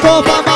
Copa